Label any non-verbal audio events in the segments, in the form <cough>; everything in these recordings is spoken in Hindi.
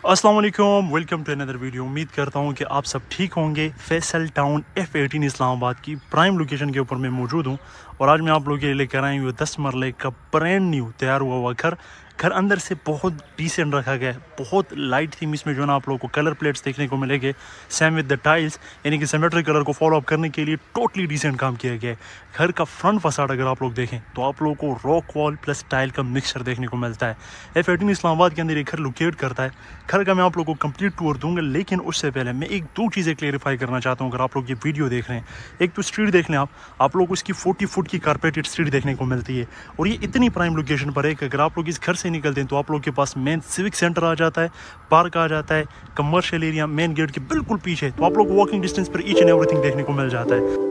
अस्सलाम वालेकुम वेलकम टू अनदर वीडियो उम्मीद करता हूँ कि आप सब ठीक होंगे। Faisal Town F eighteen Islamabad की प्राइम लोकेशन के ऊपर मैं मौजूद हूँ। और आज मैं आप लोगों के लिए लेकर आई हूँ दस मरले का ब्रांड न्यू तैयार हुआ हुआ घर। घर अंदर से बहुत डिसेंट रखा गया है। बहुत लाइट थीम इसमें जो ना आप लोगों को कलर प्लेट्स देखने को मिलेंगे। सेम विद द टाइल्स यानी कि सेमेट्रिक कलर को फॉलो अप करने के लिए टोटली डिसेंट काम किया गया है। घर का फ्रंट फसाड अगर आप लोग देखें तो आप लोगों को रॉक वॉल प्लस टाइल का मिक्सचर देखने को मिलता है। एफ़ एटीन इस्लामाबाद के अंदर ये घर लोकेट करता है। घर का मैं आप लोग को कंप्लीट टूर दूँगा, लेकिन उससे पहले मैं एक दो चीज़ें क्लेरिफाई करना चाहता हूँ, अगर आप लोग ये वीडियो देख रहे हैं। एक तो स्ट्रीट देख लें आप। आप लोग इसकी फोर्टी फुट की कारपेटेड स्ट्रीट देखने को मिलती है। और ये इतनी प्राइम लोकेशन पर है कि अगर आप लोग इस घर से निकलते हैं तो आप लोग के पास मेन सिविक सेंटर आ जाता है पार्क आ जाता है कमर्शियल एरिया मेन गेट के बिल्कुल पीछे तो आप लोग वॉकिंग डिस्टेंस पर ईच एंड एवरीथिंग देखने को मिल जाता है।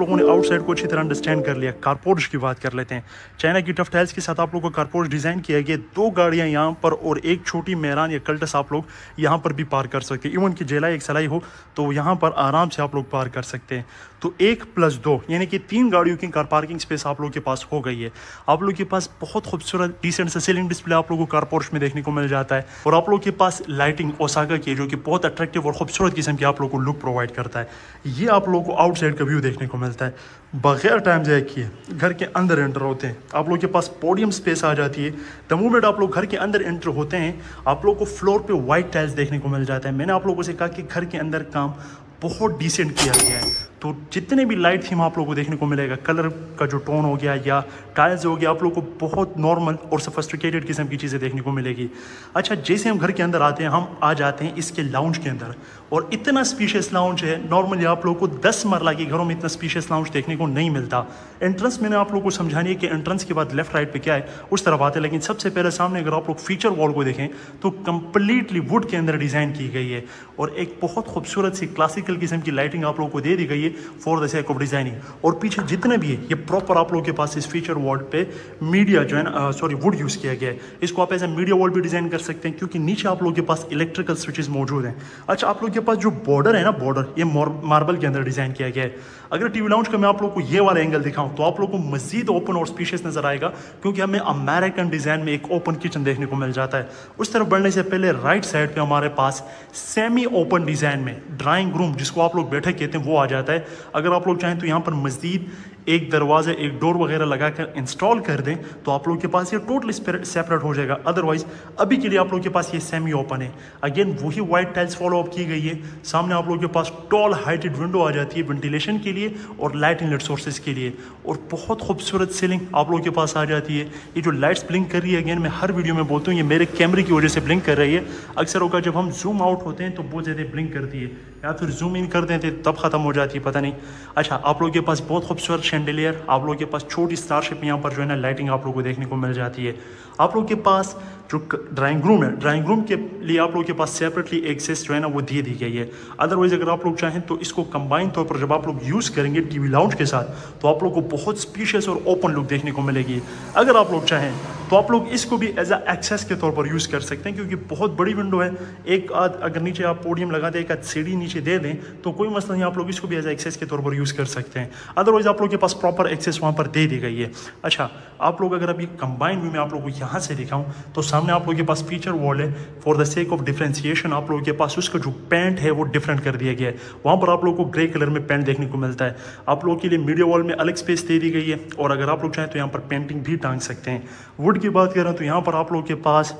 लोगों ने आउटसाइड को अच्छी तरह अंडरस्टैंड कर लिया। कारपोर्स की बात कर लेते हैं। चाइना की टफ टाइल्स के साथ आप लोगों को कारपोर्स डिज़ाइन किया गया। दो गाड़ियाँ यहाँ पर और एक छोटी मैरान या कल्टस आप लोग यहाँ पर भी पार कर सकते हैं। इवन की जेला एक सलाई हो तो यहाँ पर आराम से आप लोग पार कर सकते हैं। तो एक प्लस दो, यानी कि तीन गाड़ियों की कार पार्किंग स्पेस आप लोग के पास हो गई है। आप लोग के पास बहुत खूबसूरत डिसेंट से सीलिंग डिस्प्ले आप लोगों को कार कारपोर्च में देखने को मिल जाता है। और आप लोग के पास लाइटिंग ओसाका की जो कि बहुत अट्रैक्टिव और खूबसूरत किस्म की आप लोग को लुक प्रोवाइड करता है। ये आप लोग को आउटसाइड का व्यू देखने को मिलता है। बगैर टाइम जाए किए, घर के अंदर एंटर होते हैं। आप लोग के पास पोडियम स्पेस आ जाती है। द मोमेंट आप लोग घर के अंदर एंटर होते हैं, आप लोग को फ्लोर पे वाइट टाइल्स देखने को मिल जाता है। मैंने आप लोगों से कहा कि घर के अंदर काम बहुत डिसेंट किया गया है। तो जितने भी लाइट थीम आप लोगों को देखने को मिलेगा कलर का जो टोन हो गया या टाइल्स हो गया, आप लोग को बहुत नॉर्मल और सफिस्टिकेटेड किस्म की चीज़ें देखने को मिलेगी। अच्छा जैसे हम घर के अंदर आते हैं, हम आ जाते हैं इसके लाउंज के अंदर और इतना स्पीशियस लाउंज है नॉर्मली आप लोग को दस मरला के घरों में इतना स्पीशियस लाउंज देखने को नहीं मिलता। एंट्रेंस मैंने आप लोग को समझानी है कि एंट्रेंस के बाद लेफ़्ट राइट पे क्या है, उस तरफ़ आते हैं, लेकिन सबसे पहले सामने अगर आप लोग फीचर वॉल को देखें तो कंप्लीटली वुड के अंदर डिज़ाइन की गई है और एक बहुत खूबसूरत सी क्लासिकल किस्म की लाइटिंग आप लोग को दे दी गई है for the sake of designing और पीछे जितने भी है, ये प्रॉपर आप लोगों के पास इस फीचर वॉल पे मीडिया जो है ना सॉरी वुड यूज़ किया गया है। इसको आप ऐसे मीडिया वॉल भी डिज़ाइन कर सकते हैं, क्योंकि नीचे आप लोगों के पास इलेक्ट्रिकल स्विचेस मौजूद हैं। अच्छा आप लोगों के पास जो बॉर्डर है ना बॉर्डर ये मार्बल के अंदर डिज़ाइन किया गया है। अगर टीवी लाउंज का मैं आप लोग को ये वाला एंगल दिखाऊँ तो आप लोग को मजीद ओपन और स्पीशियस नज़र आएगा, क्योंकि हमें अमेरिकन डिज़ाइन में एक ओपन किचन देखने को मिल जाता है। उस तरफ़ बढ़ने से पहले राइट साइड पे हमारे पास सेमी ओपन डिज़ाइन में ड्राइंग रूम जिसको आप लोग बैठक कहते हैं, वो आ जाता है। अगर आप लोग चाहें तो यहाँ पर मजीद एक दरवाज़ा, एक डोर वगैरह लगाकर इंस्टॉल कर दें तो आप लोग के पास ये टोटली सेपरेट हो जाएगा। अदरवाइज़, अभी के लिए आप लोग के पास ये सेमी ओपन है। अगेन, वही वाइट टाइल्स फॉलो अप की गई है। सामने आप लोग के पास टॉल हाइटेड विंडो आ जाती है वेंटिलेशन के लिए और लाइट इनलेट सोर्सेज के लिए। और बहुत खूबसूरत सीलिंग आप लोग के पास आ जाती है। ये जो लाइट्स ब्लिंक कर रही है, अगेन, मैं हर वीडियो में बोलता हूँ, ये मेरे कैमरे की वजह से ब्लिंक कर रही है। अक्सर होगा जब हम जूम आउट होते हैं तो बहुत ज़्यादा ब्लिंक करती है। या फिर जूम इन कर देते तब ख़त्म हो जाती है, पता नहीं। अच्छा आप लोग के पास बहुत खूबसूरत शेंडलियर आप लोगों के पास छोटी स्टारशिप यहाँ पर जो है ना लाइटिंग आप लोग को देखने को मिल जाती है। आप लोग के पास जो ड्राइंग रूम है ड्राइंग रूम के लिए आप लोग के पास सेपरेटली एक्सेस जो है ना, वो दे दी गई है। अदरवाइज़ अगर आप लोग चाहें तो इसको कंबाइन तौर पर जब आप लोग यूज़ करेंगे टीवी लाउंज के साथ तो आप लोग को बहुत स्पीशियस और ओपन लुक देखने को मिलेगी। अगर आप लोग चाहें तो आप लोग इसको भी एज अ एक्सेस के तौर पर यूज़ कर सकते हैं, क्योंकि बहुत बड़ी विंडो है। एक आध अगर नीचे आप पोडियम लगा दें एक आध सीढ़ी नीचे दे दें तो कोई मसला नहीं आप लोग इसको भी एज एक्सेस के तौर पर यूज़ कर सकते हैं। अदरवाइज़ आप लोग के पास प्रॉपर एक्सेस वहाँ पर दे दी गई है। अच्छा आप लोग अगर अभी कंबाइन व्यू में आप लोग को यहाँ से दिखाऊँ तो सामने आप लोग के पास फीचर वॉल है। For the sake of differentiation आप लोगों के पास उसका जो पेंट है वो डिफरेंट कर दिया गया है। वहाँ पर आप लोग को ग्रे कलर में पेंट देखने को मिलता है। आप लोगों के लिए मीडिया वॉल में अलग स्पेस दे दी गई है और अगर आप लोग चाहें तो यहाँ पर पेंटिंग भी टांग सकते हैं। वुड की बात करें तो यहाँ पर आप लोग के पास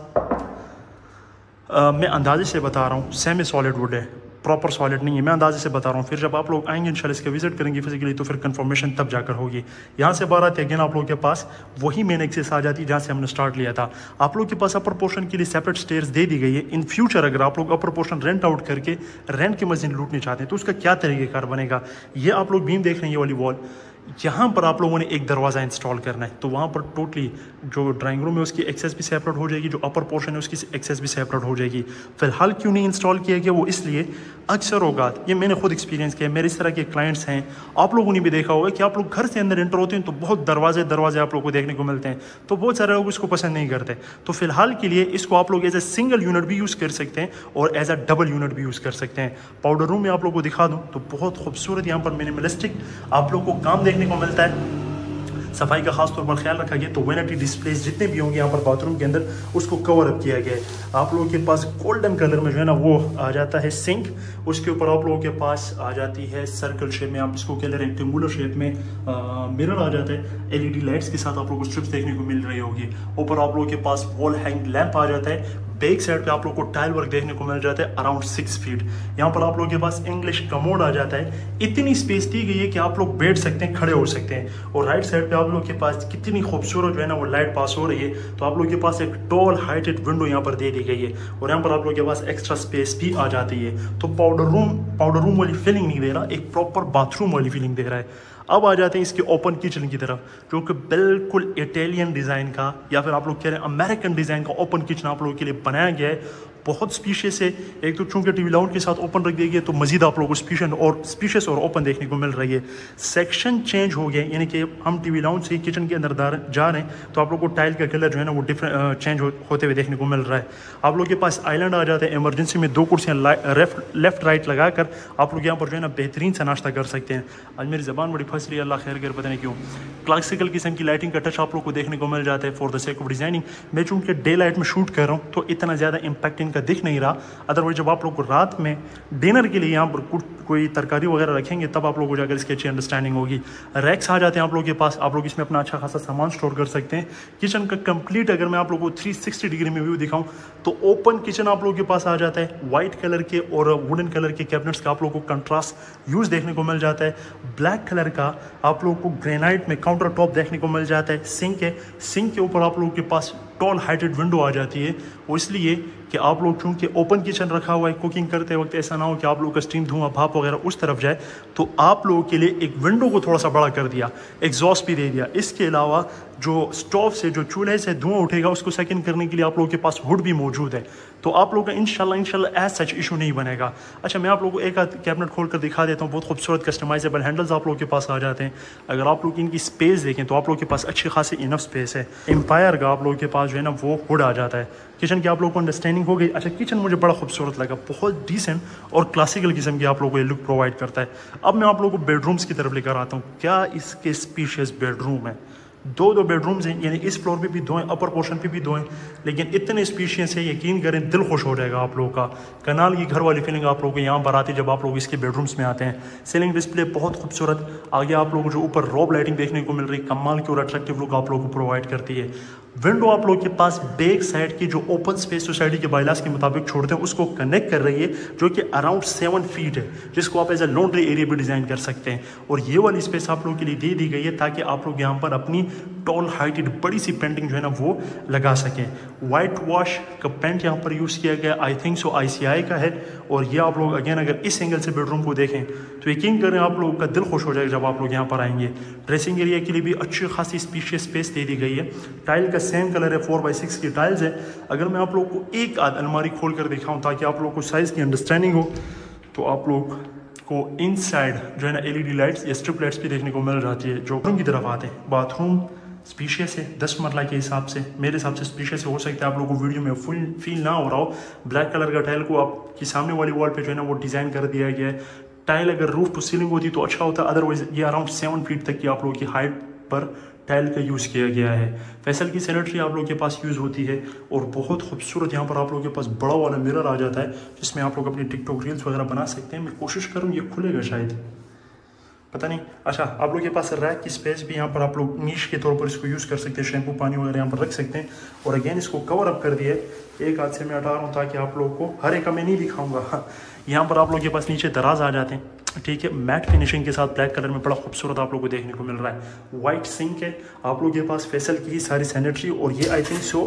आ, मैं अंदाजे से बता रहा हूँ सेमी सॉलिड वुड है। प्रॉपर सॉलिड नहीं है। मैं अंदाजे से बता रहा हूँ, फिर जब आप लोग आएँगे इन इसके विज़िट करेंगे फिजिकली तो फिर कन्फर्मेशन तब जाकर होगी। यहाँ से बारह आती अगेन आप लोगों के पास, वही मेन एक्सेस आ जाती है जहाँ से हमने स्टार्ट लिया था। आप लोग के पास अपर पोर्शन के लिए सेपरेट स्टेयर दे दी गई है। इन फ्यूचर अगर आप लोग अपर पोर्शन रेंट आउट करके रेंट के मजीद लूटने चाहते हैं तो उसका क्या तरीकेकार बनेगा? ये आप लोग बीम देख रहे हैं ये वाली वॉल यहाँ पर आप लोगों ने एक दरवाज़ा इंस्टॉल करना है। तो वहाँ पर टोटली जो ड्राइंग रूम है, उसकी एक्सेस भी सेपरेट हो जाएगी, जो अपर पोर्शन है, उसकी एक्सेस भी सेपरेट हो जाएगी। फ़िलहाल क्यों नहीं इंस्टॉल किया गया वो इसलिए, अक्सर होगा ये मैंने खुद एक्सपीरियंस किया मेरे इस तरह के क्लाइंट्स हैं। आप लोगों ने भी देखा होगा कि आप लोग घर से अंदर इंटर होते हैं तो बहुत दरवाजे दरवाजे आप लोग को देखने को मिलते हैं। तो बहुत सारे लोग इसको पसंद नहीं करते। तो फ़िलहाल के लिए इसको आप लोग एज ए सिंगल यूनिट भी यूज़ कर सकते हैं और एज अ डबल यूनिट भी यूज़ कर सकते हैं। पाउडर रूम में आप लोग को दिखा दूँ तो बहुत खूबसूरत यहाँ पर मिनिमलिस्टिक आप लोग को काम देखने को मिलता है। सफ़ाई का खास तौर पर ख्याल रखा गया तो वेनिटी डिस्प्लेस जितने भी होंगे यहाँ पर बाथरूम के अंदर, उसको कवर अप किया गया है। आप लोगों के पास गोल्डन कलर में जो है ना वो आ जाता है सिंक उसके ऊपर आप लोगों के पास आ जाती है सर्कल शेप में, आप इसको कह ले रेक्टेंगुलर शेप में मिरर आ जाता है। एलईडी लाइट्स के साथ आप लोगों को स्ट्रिप्स देखने को मिल रही होगी। ऊपर आप लोगों के पास वॉल हैंग लैंप आ जाता है। बैक साइड पे आप लोग को टाइल वर्क देखने को मिल जाता है अराउंड सिक्स फीट। यहाँ पर आप लोगों के पास इंग्लिश कमोड आ जाता है। इतनी स्पेस दी गई है कि आप लोग बैठ सकते हैं, खड़े हो सकते हैं। और राइट साइड पे आप लोग के पास कितनी खूबसूरत जो है ना वो लाइट पास हो रही है। तो आप लोग के पास एक टॉल हाइटेड विंडो यहाँ पर दे दी गई है। और यहाँ पर आप लोग के पास एक्स्ट्रा स्पेस भी आ जाती है। तो पाउडर रूम पाउडर रूम वाली फीलिंग नहीं दे रहा, एक प्रॉपर बाथरूम वाली फीलिंग दे रहा है। अब आ जाते हैं इसके ओपन किचन की तरफ़, जो कि बिल्कुल इटालियन डिज़ाइन का या फिर आप लोग कह रहे हैं अमेरिकन डिज़ाइन का ओपन किचन आप लोगों के लिए बनाया गया है। बहुत स्पीशियस है एक तो चूँकि टीवी लाउंड के साथ ओपन रख दिया गया तो मजीद आप लोगों को स्पीशन और स्पीशियस और ओपन देखने को मिल रही है। सेक्शन चेंज हो गया यानी कि हम टीवी लाउंड से किचन के अंदर जा रहे हैं तो आप लोग को टाइल का कलर जो है ना वो डिफरेंट चेंज हो, होते हुए देखने को मिल रहा है। आप लोग के पास आइलैंड आ जाते हैं इमरजेंसी में दो कुर्सियाँ लेफ़्ट राइट लगा कर आप लोग यहाँ पर जो है ना बेहतरीन से नाश्ता कर सकते हैं। आज मेरी जबान बड़ी फंस रही है अल्लाह खैर कर पता नहीं क्यों। क्लासिकल किस्म की लाइटिंग का टच आप लोग को देखने को मिल जाता है for the sake of designing मैं चूँकि डे लाइट में शूट कर रहा हूँ तो इतना ज़्यादा इम्पैक्ट इनका दिख नहीं रहा। अदरवाइज़ जब आप लोग को रात में डिनर के लिए यहाँ पर कोई तरकारी वगैरह रखेंगे, तब आप लोग को जाकर इसकी अच्छी अंडरस्टैंडिंग होगी। रैक्स आ जाते हैं आप लोग के पास। आप लोग इसमें अपना अच्छा खासा सामान स्टोर कर सकते हैं। किचन का कंप्लीट अगर मैं आप लोगों को 360 डिग्री में व्यू दिखाऊँ तो ओपन किचन आप लोगों के पास आ जाता है। व्हाइट कलर के और वुडन कलर के कैबिनेट्स का आप लोग को कंट्रास्ट यूज़ देखने को मिल जाता है। ब्लैक कलर का आप लोग को ग्रेनाइट में काउंटर टॉप देखने को मिल जाता है। सिंक है। सिंक के ऊपर आप लोगों के पास टॉल हाइटेड विंडो आ जाती है। वो इसलिए कि आप लोग चूँकि ओपन किचन रखा हुआ है, कुकिंग करते वक्त ऐसा ना हो कि आप लोग का स्टीम धुआँ, भाप वगैरह उस तरफ़ जाए तो आप लोगों के लिए एक विंडो को थोड़ा सा बड़ा कर दिया एग्जॉस्ट भी दे दिया। इसके अलावा जो स्टोव से, जो चूल्हे से धुआँ उठेगा, उसको सेकंड करने के लिए आप लोगों के पास हुड भी मौजूद है। तो आप लोगों का इनशाला इनशाला एज सच इशू नहीं बनेगा। अच्छा मैं आप लोगों को एक कैबिनेट खोल कर दिखा देता हूँ। बहुत खूबसूरत कस्टमाइजेबल हैंडल्स आप लोगों के पास आ जाते हैं। अगर आप लोग इनकी स्पेस देखें तो आप लोगों के पास अच्छी खासी इनफ स्पेस है। एम्पायर का आप लोगों के पास जो है ना, वो हुड आ जाता है। किचन की आप लोगों को अंडरस्टैंडिंग हो गई। अच्छा किचन मुझे बड़ा खूबसूरत लगा। बहुत डिसेंट और क्लासिकल किस्म की आप लोगों को ये लुक प्रोवाइड करता है। अब मैं आप लोगों को बेडरूम्स की तरफ़ लेकर आता हूँ। क्या इसके स्पीशियस बेडरूम है? दो दो बेडरूम्स हैं, यानी इस फ्लोर पे भी दो हैं अपर पोर्शन पे भी दो हैं लेकिन इतने स्पीशियस है, यकीन करें, दिल खुश हो जाएगा आप लोगों का। कनाल की घर वाली फीलिंग आप लोगों को यहाँ पर आती है जब आप लोग इसके बेडरूम्स में आते हैं। सीलिंग डिस्प्ले बहुत खूबसूरत। आगे आप लोगों को जो ऊपर रॉब लाइटिंग देखने को मिल रही कमाल की और अट्रैक्टिव लुक आप लोगों को प्रोवाइड करती है। विंडो आप लोग के पास बैक साइड की जो ओपन स्पेस सोसाइटी के बाइलास के मुताबिक छोड़ते हैं, उसको कनेक्ट कर रही है, जो कि अराउंड सेवन फीट है, जिसको आप एज ए लॉन्ड्री एरिया भी डिज़ाइन कर सकते हैं। और ये वाली स्पेस आप लोगों के लिए दे दी गई है, ताकि आप लोग यहाँ पर अपनी टॉल हाइटेड बड़ी सी पेंटिंग जो है ना वो लगा सकें। वाइट वॉश का पेंट यहाँ पर यूज़ किया गया आई थिंक सो आई का है। और ये आप लोग अगेन अगर इस एंगल से बेडरूम को देखें तो यकीन करें आप लोगों का दिल खुश हो जाएगा जब आप लोग यहाँ पर आएँगे। ड्रेसिंग एरिया के लिए भी अच्छी खासी स्पीशियस स्पेस दे दी गई है। टाइल का सेम कलर है फोर बाई सिक्स की टाइल्स है। अगर मैं आप लोग को एक आध अलमारी खोल कर दिखाऊँ ताकि आप लोग को साइज़ की अंडरस्टैंडिंग हो तो आप लोग को इन साइड जो है ना एलईडी लाइट्स या स्ट्रिप लाइट्स भी देखने को मिल जाती है, जो रूम की तरफ़ आते हैं। बाथरूम स्पीशियस है, दस मरला के हिसाब से, मेरे हिसाब से स्पीशियस हो सकता है। आप लोगों को वीडियो में फुल फील ना हो रहा हो। ब्लैक कलर का टाइल को आपकी सामने वाली वॉल पे जो है ना वो डिज़ाइन कर दिया गया है। टाइल अगर रूफ टू सीलिंग होती तो अच्छा होता अदरवाइज़ ये अराउंड सेवन फीट तक की आप लोगों की हाइट पर टाइल का यूज़ किया गया है। फैसल की सैनिटरी आप लोगों के पास यूज़ होती है और बहुत खूबसूरत यहाँ पर आप लोगों के पास बड़ा वाला मिरर आ जाता है, जिसमें आप लोग अपनी टिकटॉक रील्स वगैरह बना सकते हैं। मैं कोशिश करूँ ये खुलेगा शायद। पता नहीं। अच्छा आप लोग के पास रैक की स्पेस भी यहाँ पर आप लोग नीच के तौर पर इसको यूज़ कर सकते हैं। शैम्पू, पानी वगैरह यहाँ पर रख सकते हैं। और अगेन इसको कवर अप कर दिए एक हाथ से मैं हटा रहा हूँ ताकि आप लोग को हर एक का मैं नहीं दिखाऊँगा। यहाँ पर आप लोग के पास नीचे दराज आ जाते हैं। ठीक है मैट फिनिशिंग के साथ ब्लैक कलर में बड़ा खूबसूरत आप लोग को देखने को मिल रहा है। वाइट सिंक है, आप लोग के पास फेसल की सारी सैनिटरी और ये आई थिंक सो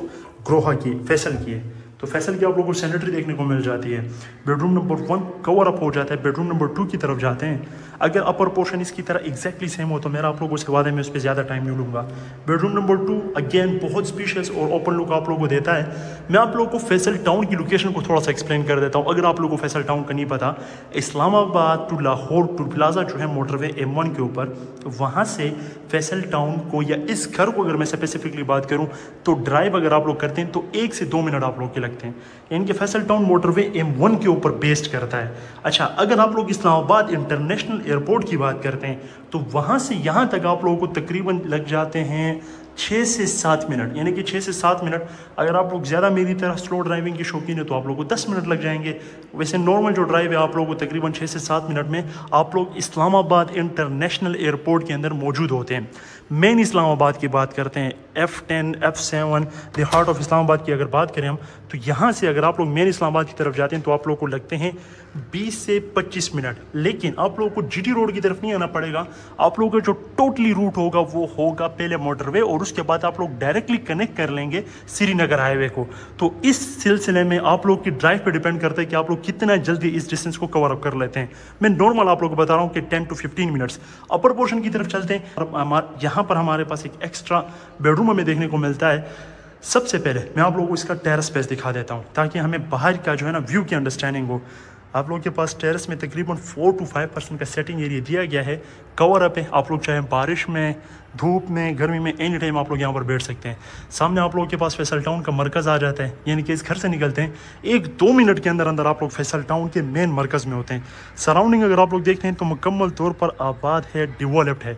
ग्रोहा की फेसल की है। तो फैसल की आप लोगों को सैनिटरी देखने को मिल जाती है। Bedroom number one cover up हो जाता है। बेडरूम नंबर टू की तरफ़ जाते हैं। अगर अपर पोर्शन इसकी तरह एक्जैक्टली सेम हो तो मेरा आप लोगों से वादे में उस पर ज़्यादा टाइम नहीं लूँगा। बेडरूम नंबर टू अगेन बहुत स्पीशियस और ओपन लुक आप लोगों को देता है। मैं आप लोगों को फैसल टाउन की लोकेशन को थोड़ा सा एक्सप्लेन कर देता हूँ। अगर आप लोगों को फैसल टाउन का नहीं पता, Islamabad to Lahore toll plaza जो है मोटरवे एम वन के ऊपर, वहाँ से फैसल टाउन को या इस घर को अगर मैं स्पेसिफिकली बात करूँ तो ड्राइव अगर आप लोग करते हैं तो एक से दो मिनट आप लोग के लगते हैं। यानी कि Faisal Town motorway M one के ऊपर बेस्ड करता है। अच्छा अगर आप लोग इस्लामाबाद इंटरनेशनल एयरपोर्ट की बात करते हैं तो वहाँ से यहाँ तक आप लोगों को तकरीबन लग जाते हैं छः से सात मिनट। यानी कि छः से सात मिनट। अगर आप लोग ज़्यादा मेरी तरह स्लो ड्राइविंग के शौकीन है तो आप लोगों को दस मिनट लग जाएँगे। वैसे नॉर्मल जो ड्राइव है, आप लोगों को तकरीबन छः से सात मिनट में आप लोग इस्लामाबाद इंटरनेशनल एयरपोर्ट के अंदर मौजूद होते हैं। मेन इस्लामाबाद की बात करते हैं F ten F seven the heart of Islamabad की अगर बात करें हम तो यहाँ से अगर आप लोग मेन इस्लामाबाद की तरफ़ जाते हैं तो आप लोग को लगते हैं 20 से 25 मिनट। लेकिन आप लोगों को जीटी रोड की तरफ़ नहीं आना पड़ेगा। आप लोगों का जो टोटली रूट होगा, वो होगा पहले मोटरवे और उसके बाद आप लोग डायरेक्टली कनेक्ट कर लेंगे श्रीनगर हाईवे को। तो इस सिलसिले में आप लोग की ड्राइव पर डिपेंड करता है कि आप लोग कितना जल्दी इस डिस्टेंस को कवर अप कर लेते हैं। मैं नॉर्मल आप लोग को बता रहा हूँ कि ten to fifteen minutes upper portion की तरफ़ चलते हैं। यहाँ पर हमारे पास एक एक्स्ट्रा बेडरूम हमें देखने को मिलता है। सबसे पहले मैं आप लोगों को इसका टेरेस स्पेस दिखा देता हूँ, ताकि हमें बाहर का जो है ना व्यू की अंडरस्टैंडिंग हो। आप लोगों के पास टेरेस में तकरीबन फोर टू फाइव परसेंट का सेटिंग एरिया दिया गया है। कवर अप है, आप लोग चाहे बारिश में, धूप में, गर्मी में एनी टाइम आप लोग यहाँ पर बैठ सकते हैं। सामने आप लोगों के पास फैसल टाउन का मरकज़ आ जाता है, यानी कि इस घर से निकलते हैं। एक दो मिनट के अंदर अंदर आप लोग फैसल टाउन के मेन मरकज़ में होते हैं। सराउंडिंग अगर आप लोग देखते हैं तो मुकम्मल तौर पर आबाद है डिवेलप्ड है।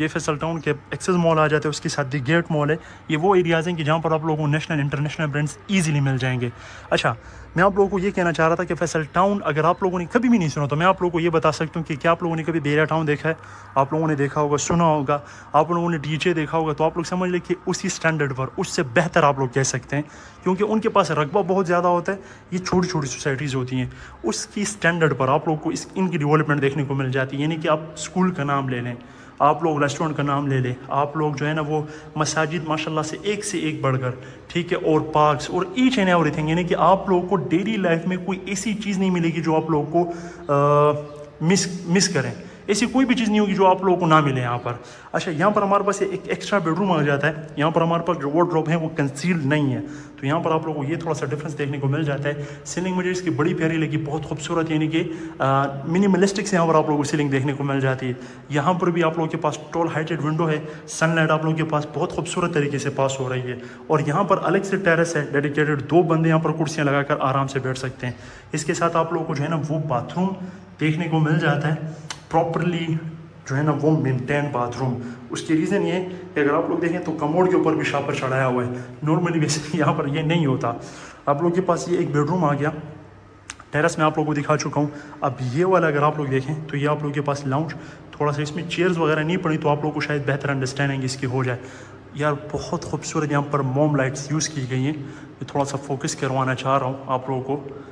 ये फैसल टाउन के एक्सेस मॉल आ जाते हैं, उसके साथ दी गेट मॉल है। ये वो एरियाज़ हैं कि जहाँ पर आप लोगों को नेशनल इंटरनेशनल ब्रांड्स ईजिली मिल जाएँगे। अच्छा मैं आप लोगों को ये कहना चाह रहा था कि फैसल टाउन अगर आप लोगों ने कभी भी नहीं सुना तो मैं आप लोगों को ये बता सकता हूँ कि क्या आप लोगों ने कभी बेरिया टाउन देखा है? आप लोगों ने देखा होगा, सुना होगा। आप लोगों ने डी देखा होगा तो आप लोग समझ लें कि उसी स्टैंडर्ड पर, उससे बेहतर आप लोग कह सकते हैं। क्योंकि उनके पास रकबा बहुत ज़्यादा होता है, ये छोटी छोटी सोसाइटीज़ होती हैं। उसकी स्टैंडर्ड पर आप लोग को इस, इनकी डेवलपमेंट देखने को मिल जाती है। यानी कि आप स्कूल का नाम ले लें। आप लोग रेस्टोरेंट का नाम ले लें। आप लोग जो है ना वो मसाजिद माशाल्लाह से एक से एक बढ़कर ठीक है और पार्क्स और ईच एंड एवरीथिंग यानी कि आप लोगों को डेली लाइफ में कोई ऐसी चीज़ नहीं मिलेगी जो आप लोगों को आ, मिस मिस करें। ऐसी कोई भी चीज़ नहीं होगी जो आप लोगों को ना मिले यहाँ पर। अच्छा यहाँ पर हमारे पास एक एक्स्ट्रा बेडरूम आ जाता है। यहाँ पर हमारे पास जो वार्ड्रोब है वो कंसील्ड नहीं है। तो यहाँ पर आप लोगों को ये थोड़ा सा डिफरेंस देखने को मिल जाता है। सीलिंग मुझे इसकी बड़ी प्यारी लगी, बहुत खूबसूरत, यानी कि मिनिमलिस्टिक से यहाँ पर आप लोगों को सीलिंग देखने को मिल जाती है। यहाँ पर भी आप लोगों के पास टोल हाइटेड विंडो है। सनलाइट आप लोगों के पास बहुत खूबसूरत तरीके से पास हो रही है। और यहाँ पर अलग से टेरेस है। डेडिकेटेड दो बंदे यहाँ पर कुर्सियाँ लगाकर आराम से बैठ सकते हैं। इसके साथ आप लोगों को जो है ना, वो बाथरूम देखने को मिल जाता है। प्रॉपरली जो है ना, वो मेंटेन बाथरूम उसकी रीज़न ये कि अगर आप लोग देखें तो कमोड के ऊपर भी शापर चढ़ाया हुआ है। नॉर्मली वैसे <laughs> यहाँ पर ये नहीं होता। आप लोग के पास ये एक बेडरूम आ गया। टेरेस में आप लोगों को दिखा चुका हूँ। अब ये वाला अगर आप लोग देखें तो ये आप लोगों के पास लाउंज थोड़ा सा इसमें चेयर्स वगैरह नहीं पड़ी तो आप लोग को शायद बेहतर अंडरस्टैंडिंग इसकी हो जाए। यार, बहुत खूबसूरत यहाँ पर मोम लाइट्स यूज़ की गई हैं। मैं थोड़ा सा फोकस करवाना चाह रहा हूँ आप लोगों को।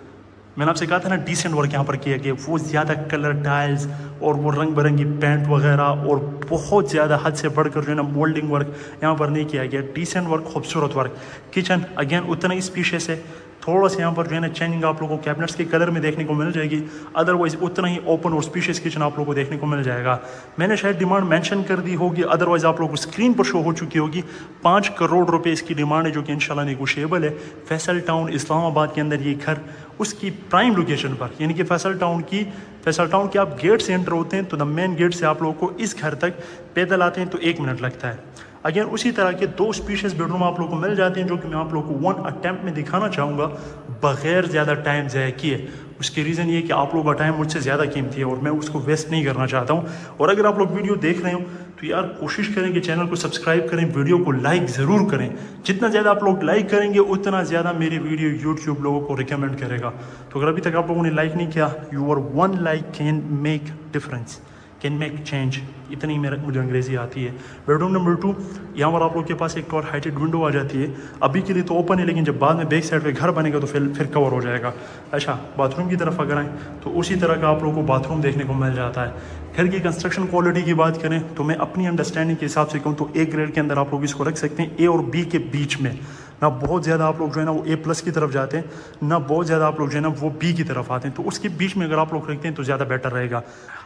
मैंने आपसे कहा था ना डिसेंट वर्क यहाँ पर किया गया। वो ज़्यादा कलर टाइल्स और वो रंग बिरंगी पेंट वगैरह और बहुत ज़्यादा हद से बढ़कर जो है ना मोल्डिंग वर्क यहाँ पर नहीं किया गया। डिसेंट वर्क खूबसूरत वर्क किचन अगेन उतना ही स्पीशियस है। थोड़ा सा यहाँ पर जो है ना चेंजिंग आप लोगों को कैबिनेट्स के कलर में देखने को मिल जाएगी। अदरवाइज़ उतना ही ओपन और स्पीशियस किचन आप लोगों को देखने को मिल जाएगा। मैंने शायद डिमांड मेंशन कर दी होगी अदरवाइज़ आप लोगों को स्क्रीन पर शो हो चुकी होगी। पाँच करोड़ रुपए इसकी डिमांड है, जो कि इंशाल्लाह नेगोशिएबल है। फैसल टाउन इस्लामाबाद के अंदर ये घर उसकी प्राइम लोकेशन पर, यानी कि फैसल टाउन की फैसल टाउन के आप गेट से एंटर होते हैं तो द मेन गेट से आप लोगों को इस घर तक पैदल आते हैं तो एक मिनट लगता है। अगेन उसी तरह के दो स्पीशीज बेडरूम आप लोगों को मिल जाते हैं, जो कि मैं आप लोगों को वन अटैम्प्ट में दिखाना चाहूँगा, बगैर ज़्यादा टाइम ज़ाय किए। उसकी रीज़न ये कि आप लोग का टाइम मुझसे ज़्यादा कीमती है और मैं उसको वेस्ट नहीं करना चाहता हूँ। और अगर आप लोग वीडियो देख रहे हो तो यार कोशिश करें कि चैनल को सब्सक्राइब करें वीडियो को लाइक ज़रूर करें। जितना ज़्यादा आप लोग लाइक करेंगे, उतना ज़्यादा मेरी वीडियो यूट्यूब लोगों को रिकमेंड करेगा। तो अगर अभी तक आप लोगों ने लाइक नहीं किया your one like can make difference can make change इतनी मेरे मुझे अंग्रेज़ी आती है। बेडरूम नंबर टू यहाँ पर आप लोग के पास एक और हाइटेड विंडो आ जाती है। अभी के लिए तो ओपन है, लेकिन जब बाद में बैक साइड पे घर बनेगा तो फिर फिर कवर हो जाएगा। अच्छा बाथरूम की तरफ़ अगर आएँ तो उसी तरह का आप लोगों को बाथरूम देखने को मिल जाता है। घर की कंस्ट्रक्शन क्वालिटी की बात करें तो मैं अपनी अंडरस्टैंडिंग के हिसाब से कहूँ तो ए ग्रेड के अंदर आप लोग इसको रख सकते हैं ए और बी के बीच में। ना बहुत ज़्यादा आप लोग जो है ना वो ए प्लस की तरफ़ जाते हैं, ना बहुत ज़्यादा आप लोग जो है ना वो बी की तरफ़ आते हैं। तो उसके बीच में अगर आप लोग रखते हैं तो ज़्यादा बेटर रहेगा।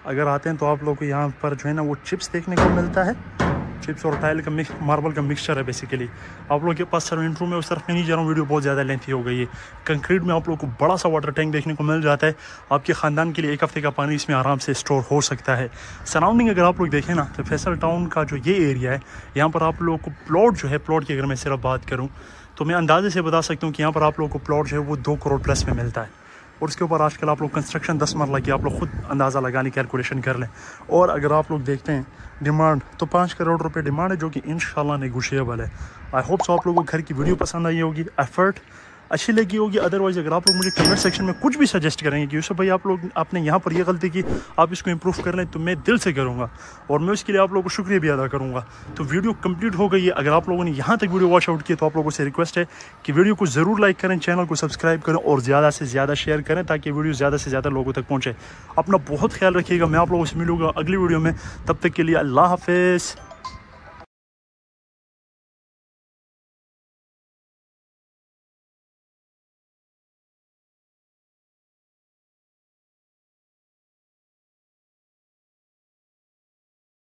अगर आते हैं तो आप लोग को यहाँ पर जो है ना वो चिप्स देखने को मिलता है। चिप्स और टाइल का मिक्स, मार्बल का मिक्सचर है बेसिकली आप लोग के पास सर्वेंट रूम है उस तरफ़ नहीं जा रहा हूँ वीडियो बहुत ज़्यादा लेंथी हो गई है। कंक्रीट में आप लोग को बड़ा सा वाटर टैंक देखने को मिल जाता है। आपके ख़ानदान के लिए एक हफ़्ते का पानी इसमें आराम से स्टोर हो सकता है। सराउंडिंग अगर आप लोग देखें ना तो फैसल टाउन का जो ये एरिया है, यहाँ पर आप लोग को प्लॉट जो है प्लॉट की अगर मैं सिर्फ़ बात करूँ तो मैं अंदाजे से बता सकता हूँ कि यहाँ पर आप लोग को प्लॉट जो है, वो दो करोड़ प्लस में मिलता है। और उसके ऊपर आजकल आप लोग कंस्ट्रक्शन दस मरला की आप लोग खुद अंदाज़ा लगाने कैलकुलेशन कर लें। और अगर आप लोग देखते हैं डिमांड तो पाँच करोड़ रुपये डिमांड है जो कि इन नेगोशिएबल है। आई होप सो आप लोगों को घर की वीडियो पसंद आई होगी। एफर्ट अच्छी लगी होगी। अदरवाइज़ अगर आप लोग मुझे कमेंट सेक्शन में कुछ भी सजेस्ट करेंगे कि यूसुफ भाई, आप लोग, आपने यहाँ पर यह गलती की, आप इसको इम्प्रूव कर लें तो मैं दिल से करूँगा और मैं उसके लिए आप लोगों को शुक्रिया भी अदा करूँगा। तो वीडियो कंप्लीट हो गई है। अगर आप लोगों ने यहाँ तक वीडियो वॉच आउट किया तो आप लोगों से रिक्वेस्ट है कि वीडियो को ज़रूर लाइक करें चैनल को सब्सक्राइब करें और ज़्यादा से ज़्यादा शेयर करें ताकि वीडियो ज़्यादा से ज़्यादा लोगों तक पहुँचे। अपना बहुत ख्याल रखिएगा। मैं आप लोगों से मिलूँगा अगली वीडियो में। तब तक के लिए अल्लाह हाफिज़।